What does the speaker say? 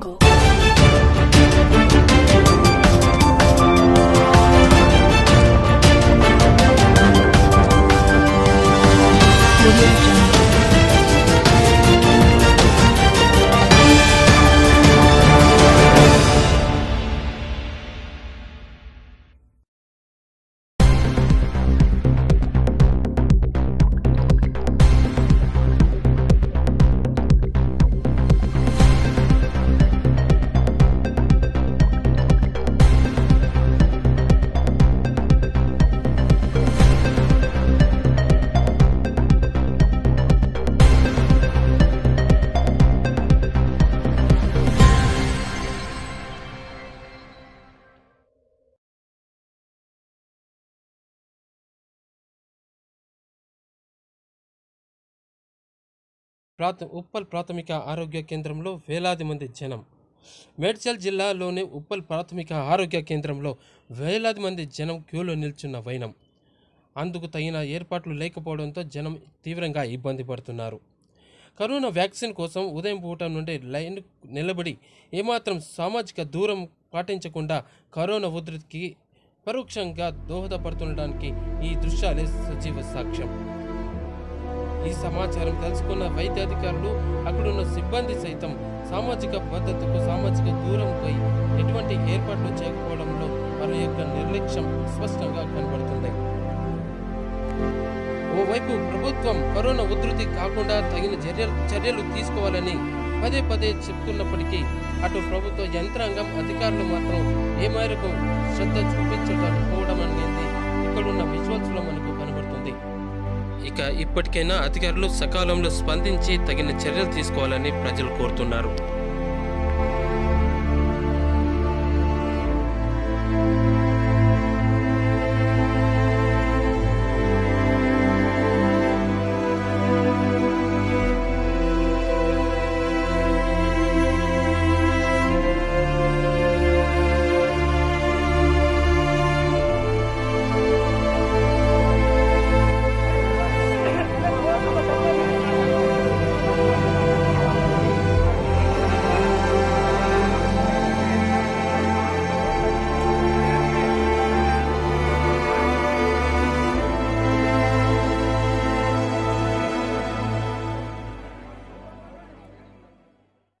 够。ప్రాథ ఉప్పల్ ప్రాథమిక ఆరోగ్య కేంద్రంలో వేలాది మంది జనం. మేడ్చల్ జిల్లాలోని ఉప్పల్ ప్రాథమిక ఆరోగ్య కేంద్రంలో వేలాది మంది జనం క్యూలో నిల్చున్న వైనం. అందుకు తగిన ఏర్పాట్లు లేకపోవడంతో జనం తీవ్రంగా ఇబ్బంది పడుతున్నారు. కరోనా వ్యాక్సిన్ కోసం ఉదయం పూట నుండి లైన్ నిలబడి ఏమాత్రం సామాజిక దూరం పాటించకుండా కరోనా ఉధృతికి పరోక్షంగా దోహదపడుతుండడానికి ఈ దృశ్యాలే సజీవ సాక్ష్యం. ఈ సమాచారం తెలుసుకున్న వైద్యాధికారులు అక్కడున్న సిబ్బంది సైతం సామాజిక భద్రతకు సామాజిక దూరం పోయి ఎటువంటి ఏర్పాట్లు చేయకపోవడంలో వారి యొక్క నిర్లక్ష్యం స్పష్టంగా కనబడుతుంది. ఓవైపు ప్రభుత్వం కరోనా ఉధృతి కాకుండా తగిన చర్యలు చర్యలు తీసుకోవాలని పదే పదే చెప్తున్నప్పటికీ అటు ప్రభుత్వ యంత్రాంగం అధికారులు మాత్రం ఏ మేరకు శ్రద్ధ చూపించకపోవడం అనేది ఇక్కడున్న విజువల్స్ మనకు ఇక ఇప్పటికైనా అధికారులు సకాలంలో స్పందించి తగిన చర్యలు తీసుకోవాలని ప్రజలు కోరుతున్నారు.